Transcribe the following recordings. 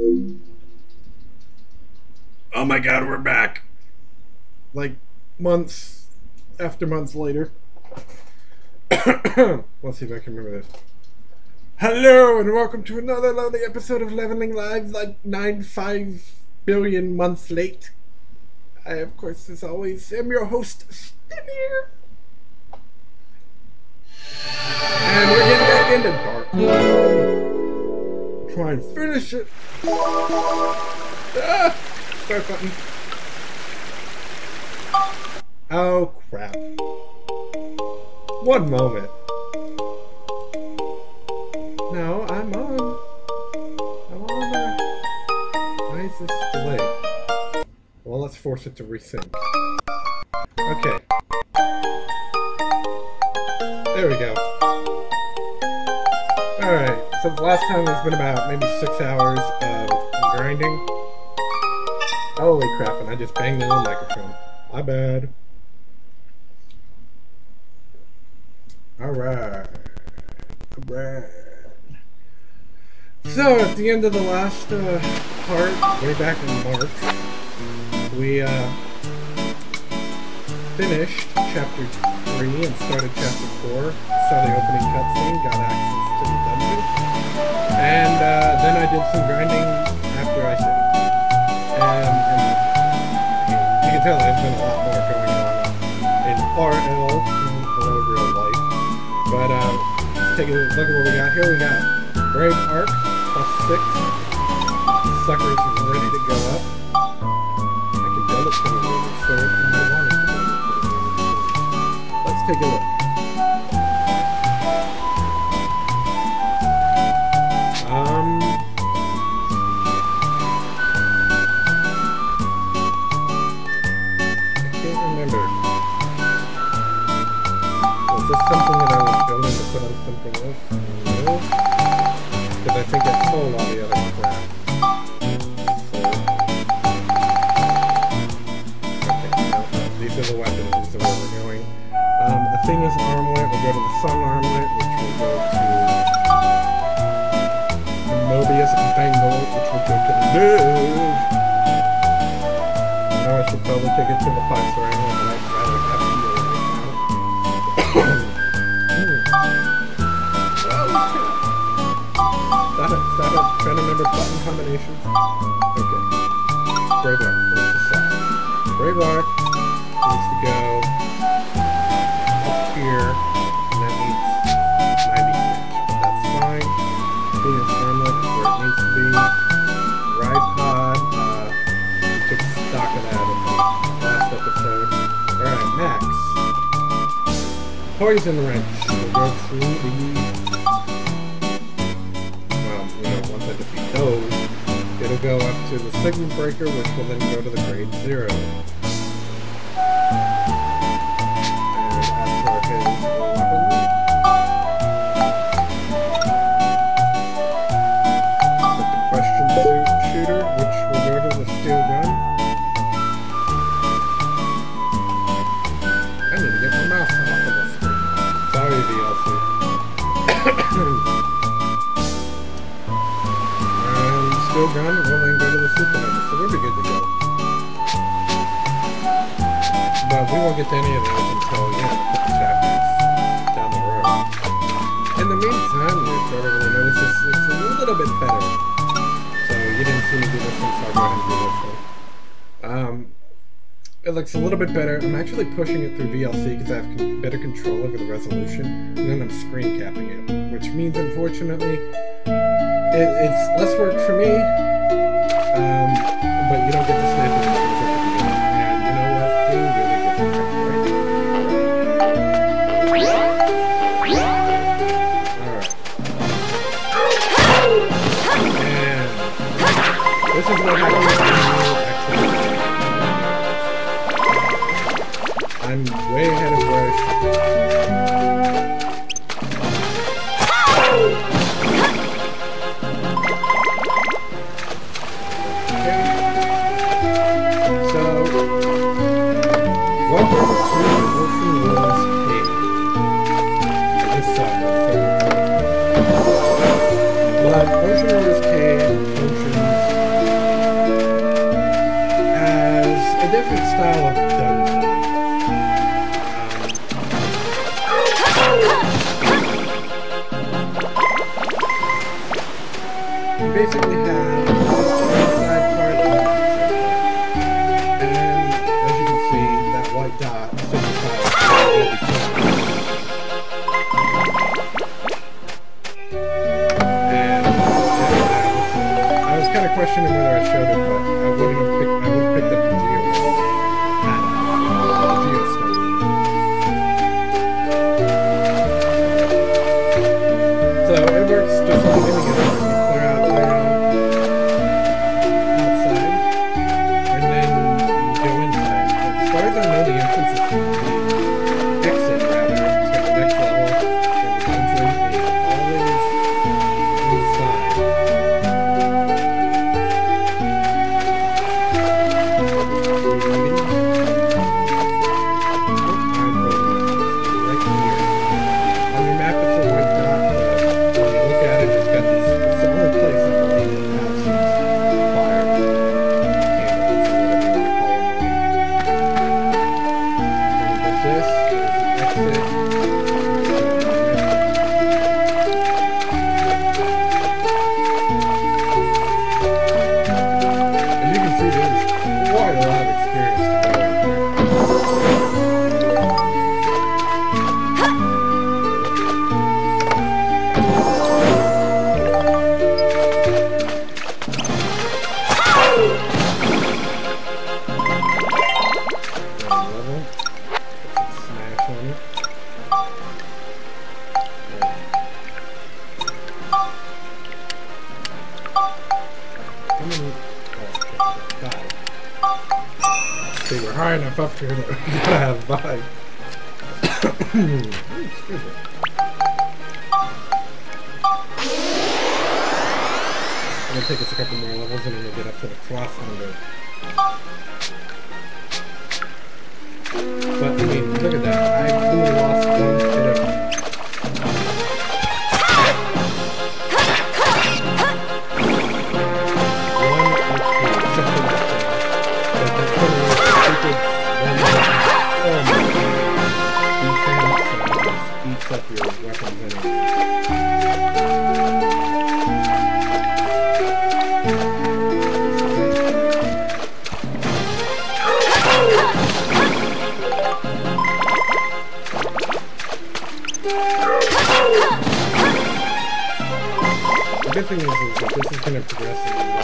Oh my god, we're back. Like months after months later. Let's see if I can remember this. Hello and welcome to another lovely episode of Leveling Live, like nine five billion months late. I, of course, as always, am your host, Stenir. And we're getting back into Dark. Try and finish it. Ah, start button. Oh crap. One moment. No, I'm on. I'm on there. Why is this delayed? Well, let's force it to resync. Okay. There we go. So the last time has been about maybe six hours of grinding. Holy crap, and I just banged the microphone. My bad. Alright. Alright. So, at the end of the last uh, part, way back in March, we uh, finished chapter 3 and started chapter 4. Saw the opening cutscene, got access. And uh, then I did some grinding after I said And, and you can tell there's been a lot more going on in RL, below real life. But uh, let's take a look at what we got here. We got Brave Ark plus 6. Sucker's is ready to go up. I can build it for the Sword. Let's take a look. Until, you know, down the road. In the meantime, you sort of will notice this looks a little bit better. So you didn't see me do this one, so I'll go ahead and do this one. Um, it looks a little bit better. I'm actually pushing it through VLC because I have con- better control over the resolution, and then I'm screen capping it, which means, unfortunately, it, it's less work for me, um, but you don't get the everything is, is that this is going to progress in the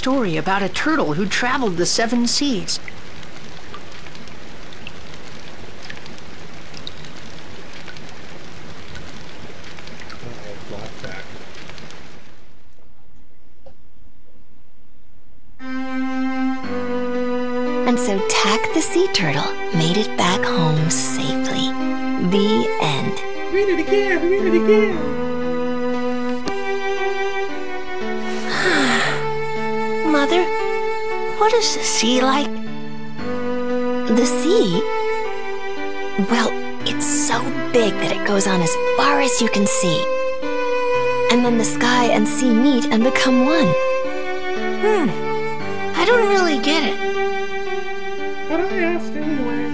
story about a turtle who traveled the seven seas. And so Tack the sea turtle made it back home safely. The end. Read it again, read it again! Mother, what is the sea like? The sea? Well, it's so big that it goes on as far as you can see. And then the sky and sea meet and become one. Hmm. I don't really get it. But I asked anyway.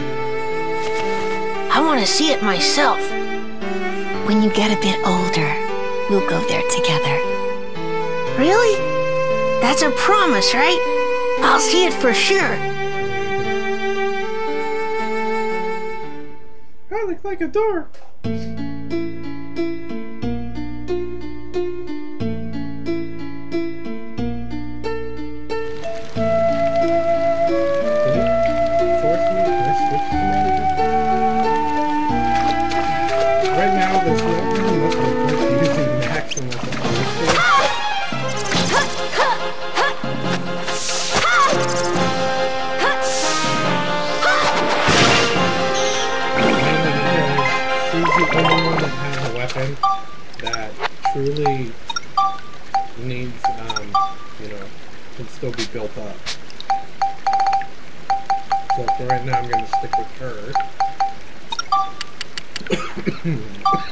I want to see it myself. When you get a bit older, we'll go there together. Really? That's a promise, right? I'll see it for sure. That looks like a door. Truly needs, um, you know, can still be built up. So for right now, I'm going to stick with her.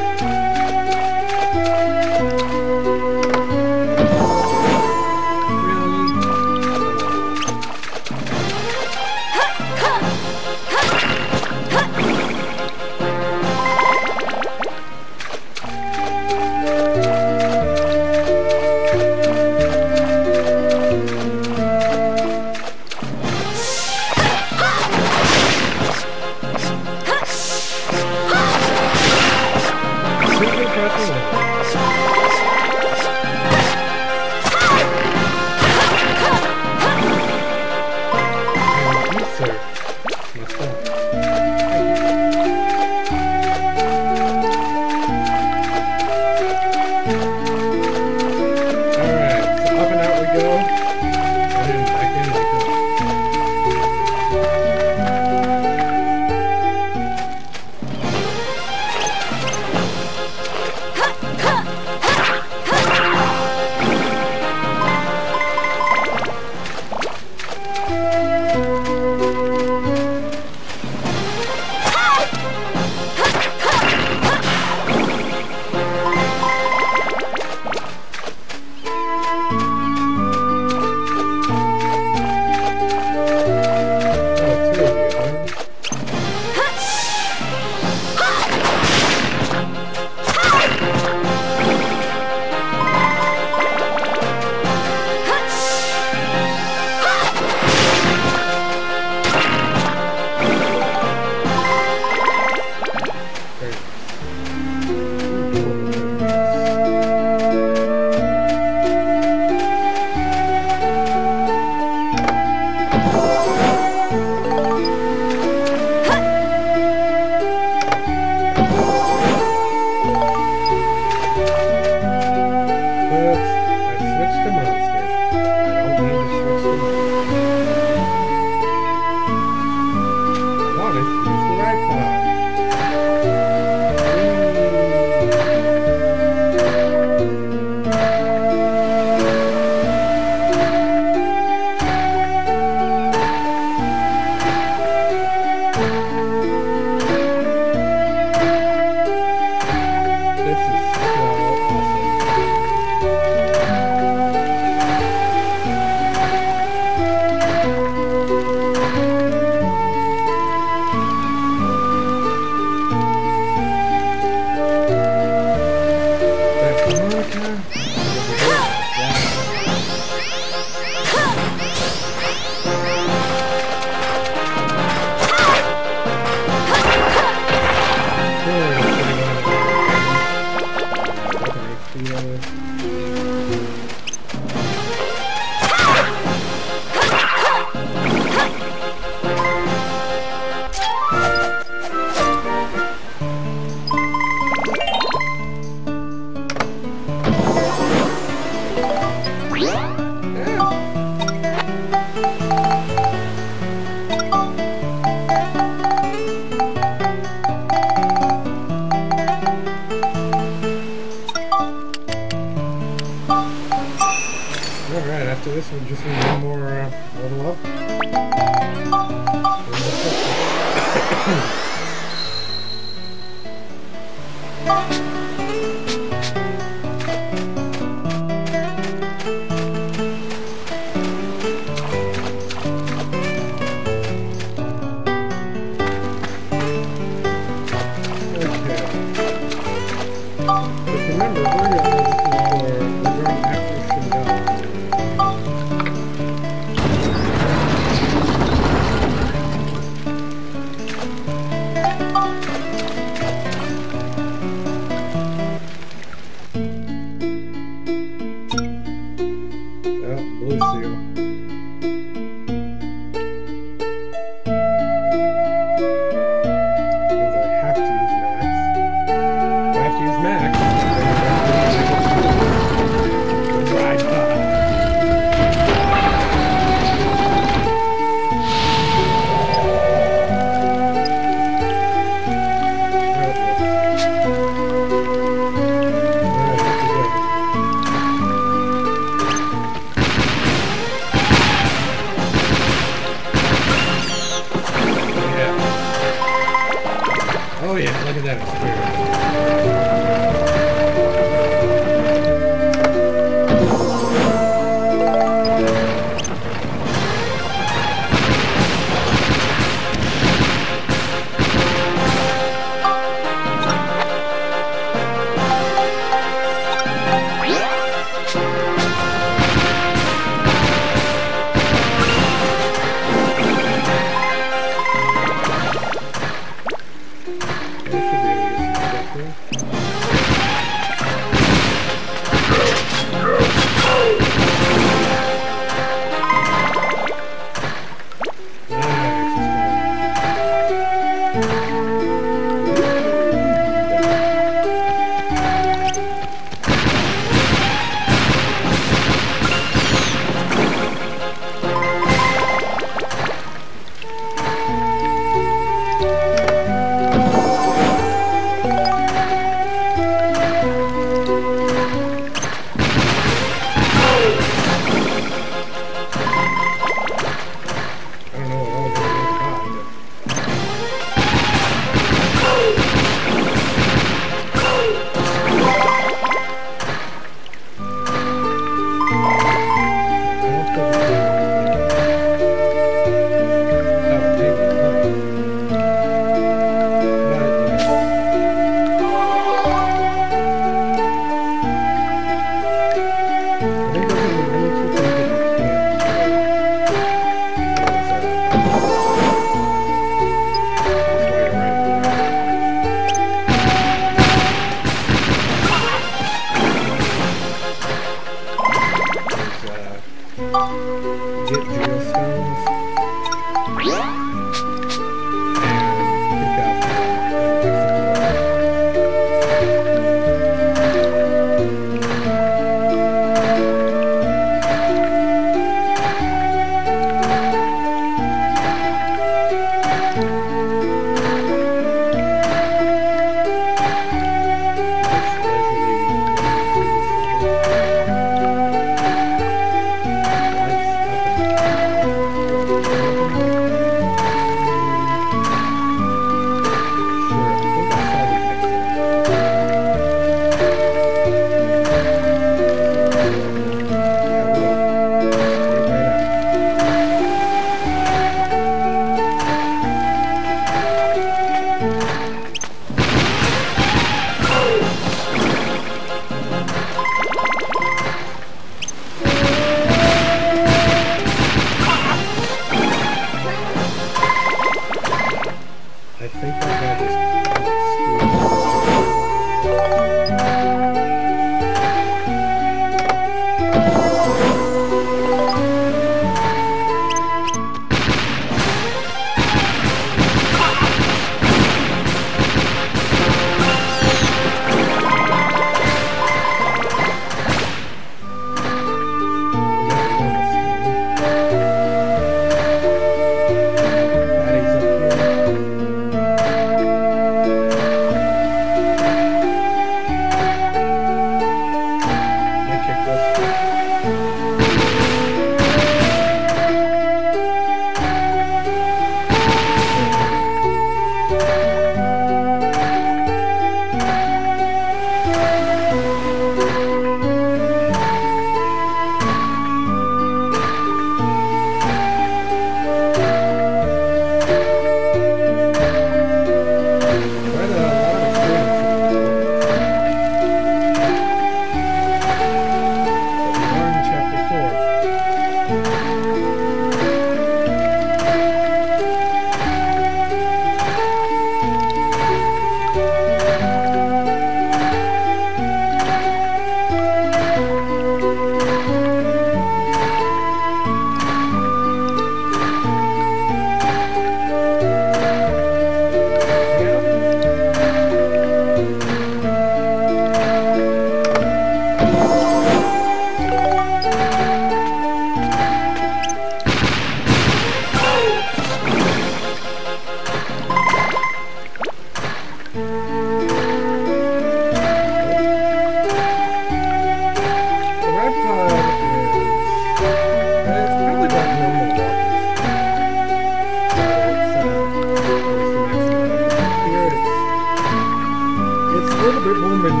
It's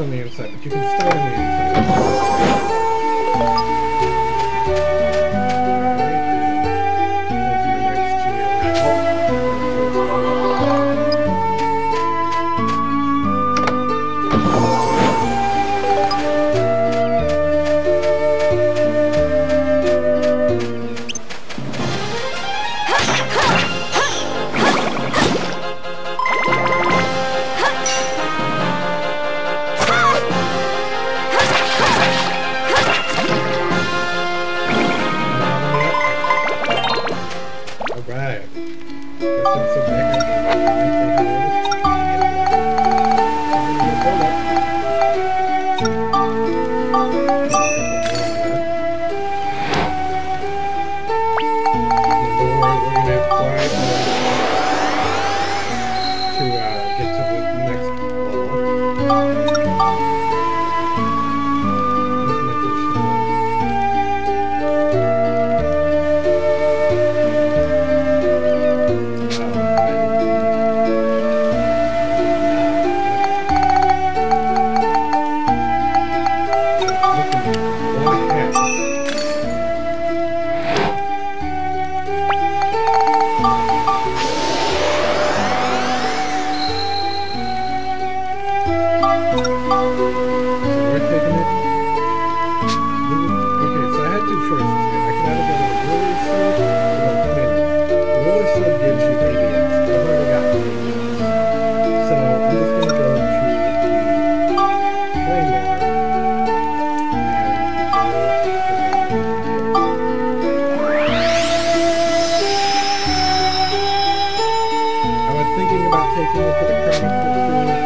on the inside, but you can still on the inside. thinking about taking it to the for School.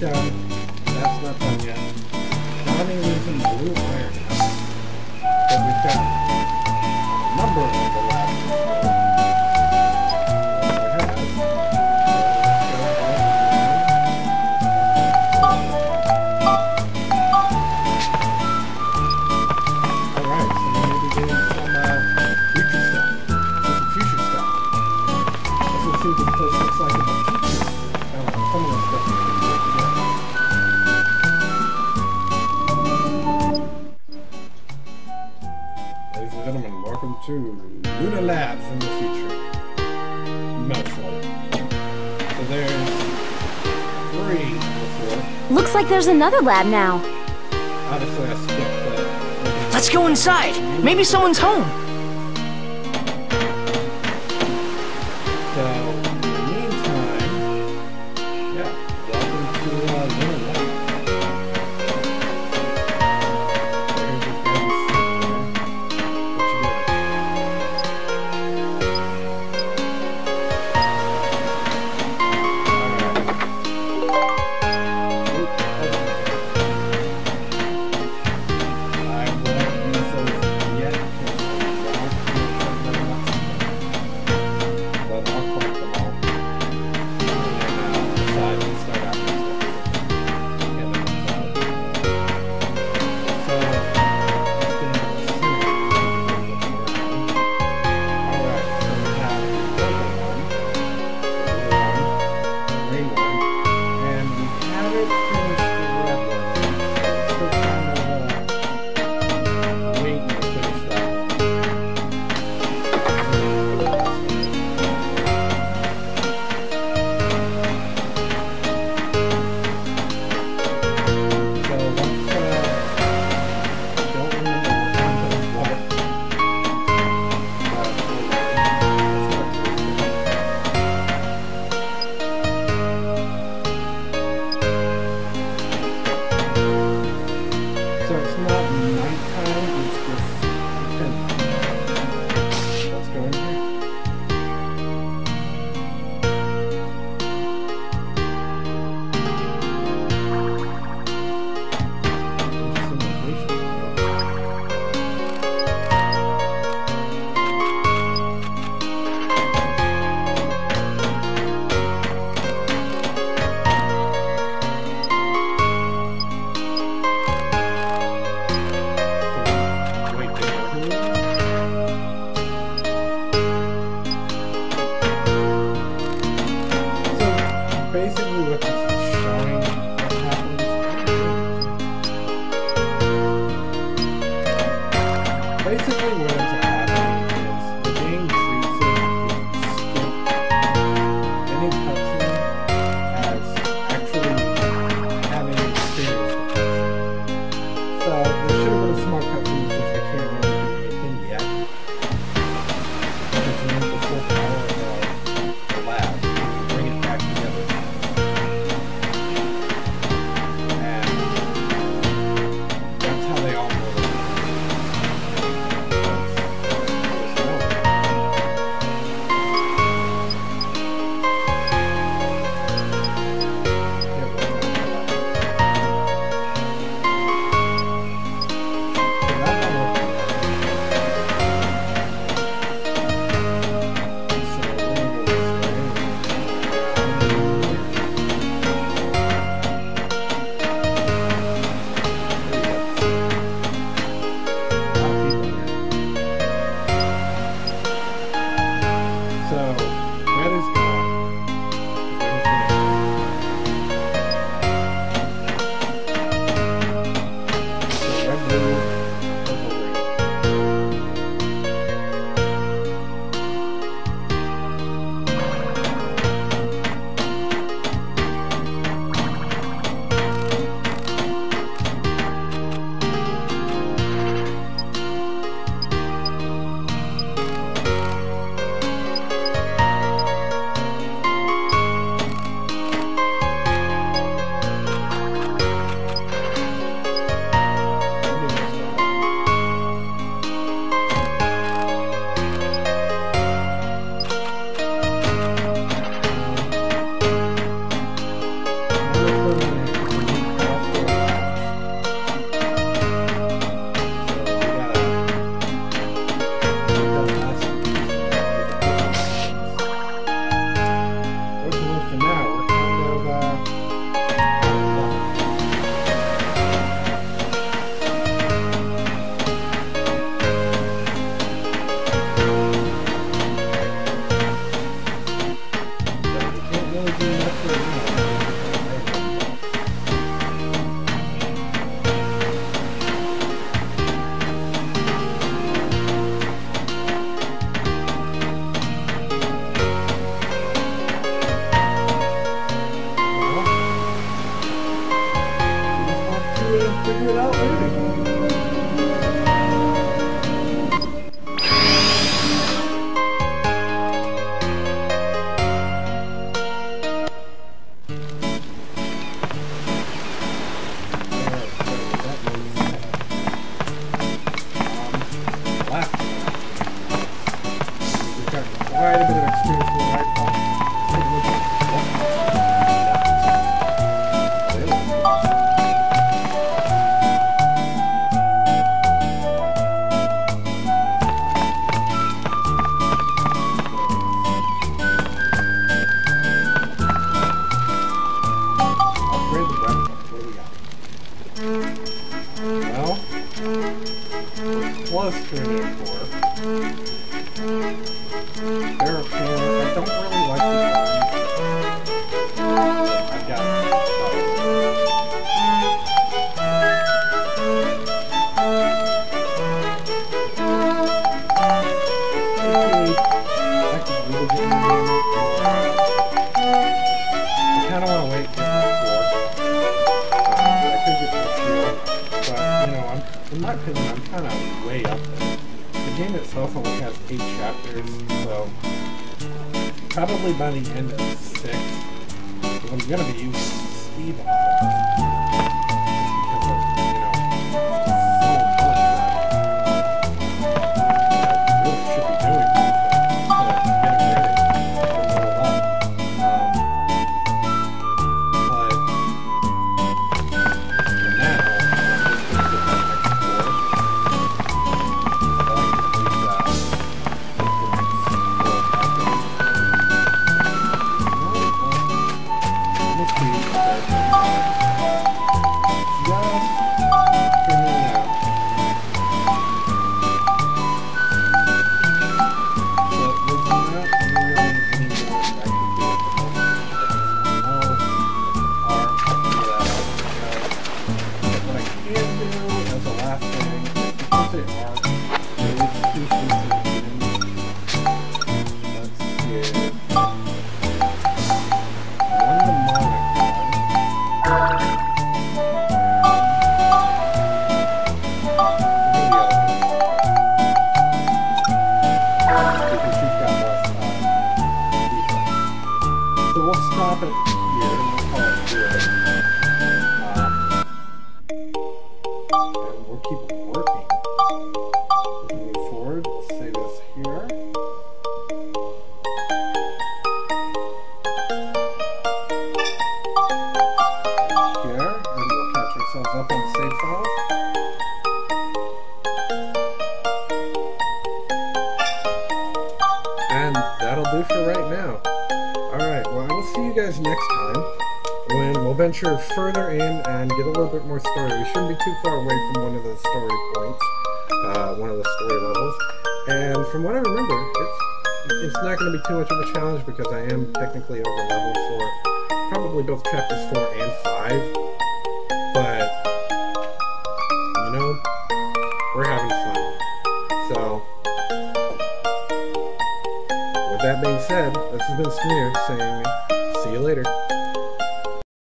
down. another lab now. Let's go inside. Maybe someone's home.